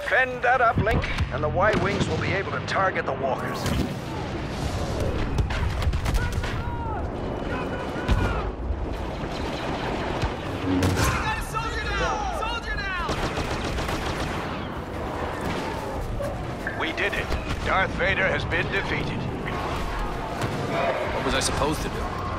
Defend that uplink, and the Y-Wings will be able to target the walkers. We did it. Darth Vader has been defeated. What was I supposed to do?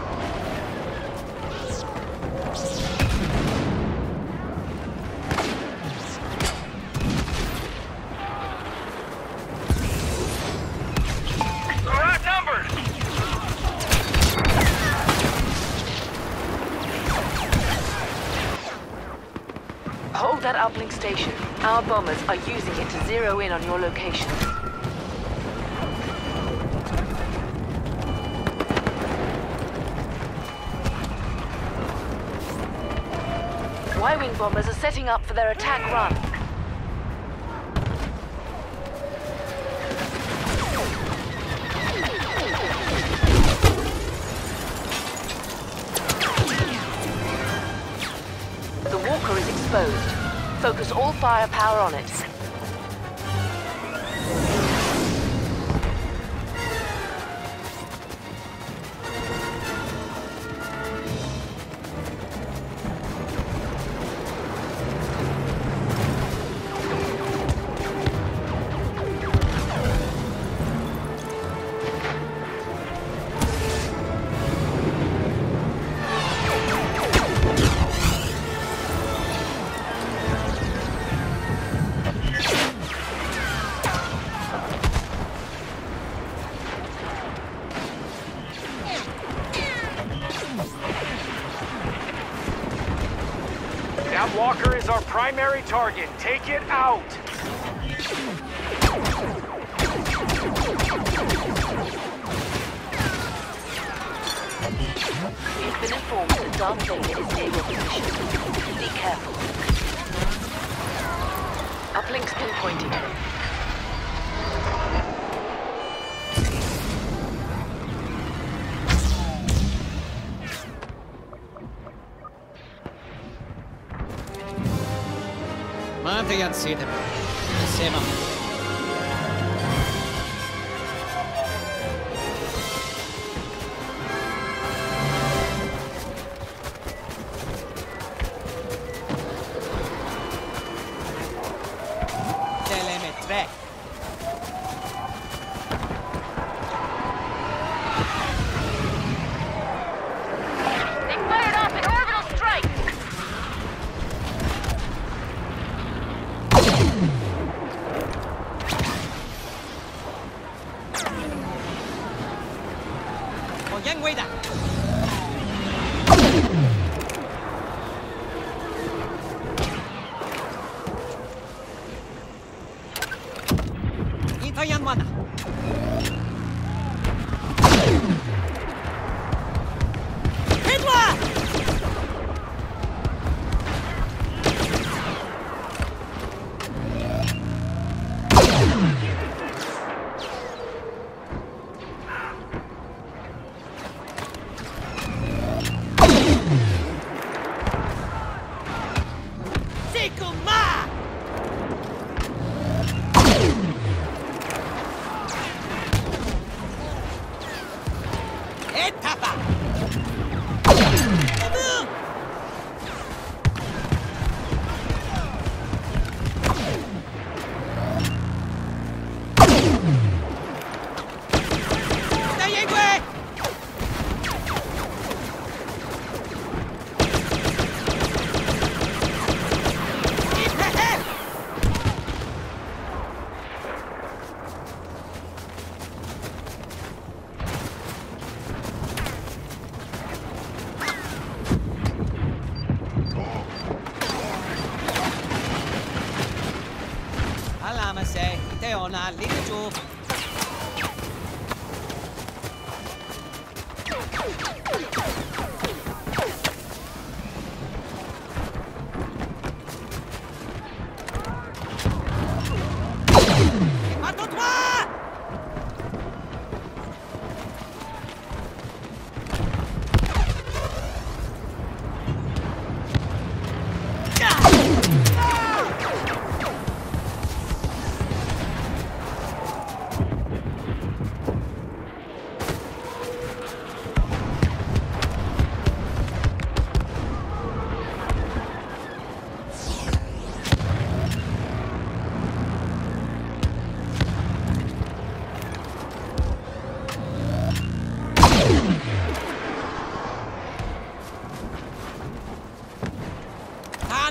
That uplink station. Our bombers are using it to zero in on your location. Y-wing bombers are setting up for their attack run. The walker is exposed. Focus all firepower on it. That walker is our primary target. Take it out. We've been informed that Darth Vader is near your position. Be careful. Uplinks pinpointed. Mä en tiedä siitä. Sema. Telemetre. Yang weda 一 Hitler! Sigma! Etapa! Boom! Đây vậy quê! Alama se, te ona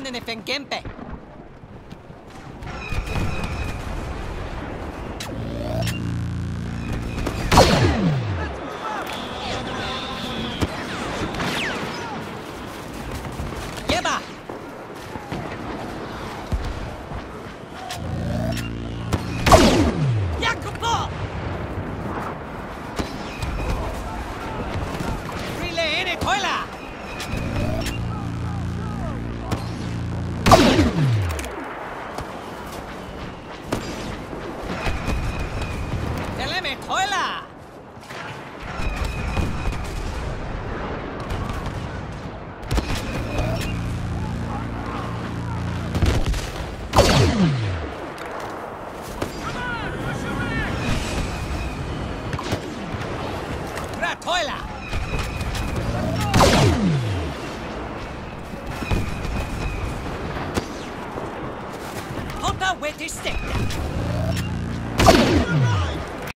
Manden if en Gameplay. intercepted.